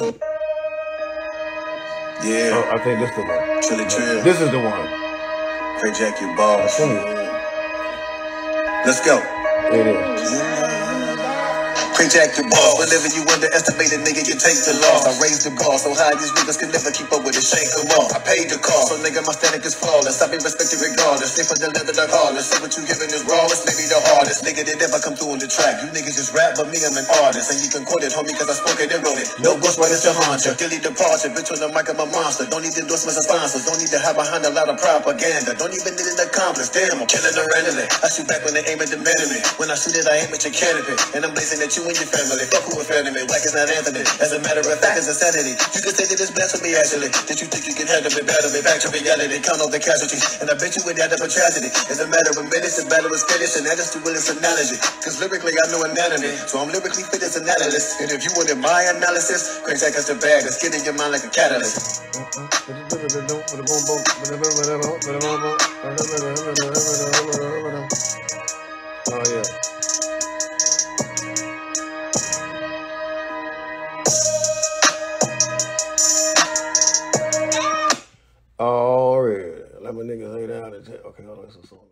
Yeah. Oh, I think this is the one. Chili chill. This is the one. Craig Jack, you ball. Let's go. It is. Craig oh. Jack, you ball. Whenever you underestimate a nigga, you take the loss. I raised the bar so high these niggas can never keep up with it. Shake them off. I paid the cost. So nigga, my static is flawless. I be respected regardless. I deliver the hardest, say what you giving is rawest, maybe the hardest. Nigga that ever come through on the track. You niggas just rap, but me, I'm an artist. And you can quote it, homie, cause I spoke it and wrote it. No right to haunt you. Daily departure, bitch on the mic, I'm a monster. Don't need endorsements or sponsors. Don't need to have behind a lot of propaganda. Don't even need an accomplice. Damn, I'm killing the randomly. I shoot back when they aim at the enemy. When I shoot it, I aim at your canopy. And I'm blazing at you and your family. Fuck who offended me. Whack is not Anthony. As a matter of fact, it's insanity. You can say that it's blasphemy, actually. That you think you can handle me, better. me, back to reality. Count all the casualties. And I bet you would add up a tragedy. It's a matter of minutes, the battle is finished, and that is the willingness analogy. Cause lyrically, I know anatomy. So I'm lyrically fit as an analyst. And if you wanted my analysis, Craig Jack the bag. Let's get in your mind like a catalyst. Let my nigga lay down and take. Okay, hold on. That's a song.